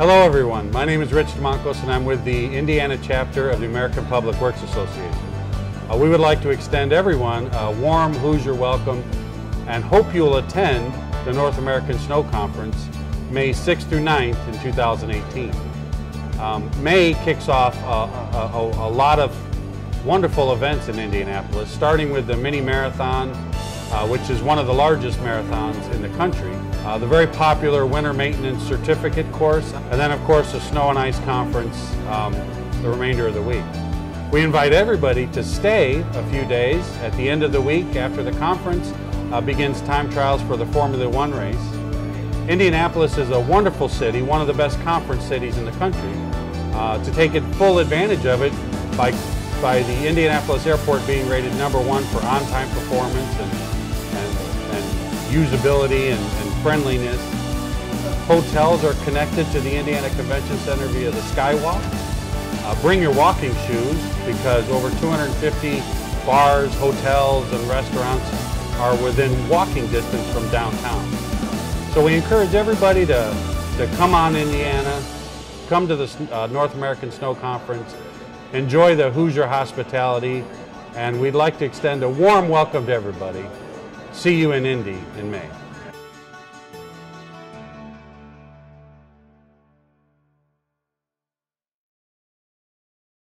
Hello everyone, my name is Rich Demankos and I'm with the Indiana chapter of the American Public Works Association. Uh, we would like to extend everyone a warm Hoosier welcome and hope you'll attend the North American Snow Conference May 6th through 9th in 2018. Um, May kicks off a, a, a, lot of wonderful events in Indianapolis, starting with the mini marathon, uh, which is one of the largest marathons in the country. Uh, the very popular winter maintenance certificate course, and then of course the snow and ice conference um, the remainder of the week. We invite everybody to stay a few days. At the end of the week after the conference uh, begins time trials for the Formula One race. Indianapolis is a wonderful city, one of the best conference cities in the country. Uh, to take full advantage of it by, by the Indianapolis airport being rated number one for on-time performance usability and, and friendliness. Hotels are connected to the Indiana Convention Center via the Skywalk. Uh, bring your walking shoes because over 250 bars, hotels, and restaurants are within walking distance from downtown. So we encourage everybody to, to come on Indiana, come to the uh, North American Snow Conference, enjoy the Hoosier hospitality, and we'd like to extend a warm welcome to everybody. See you in Indy in May.